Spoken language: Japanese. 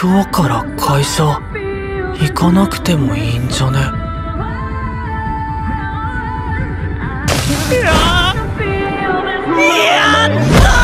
今日から会社行かなくてもいいんじゃね？やった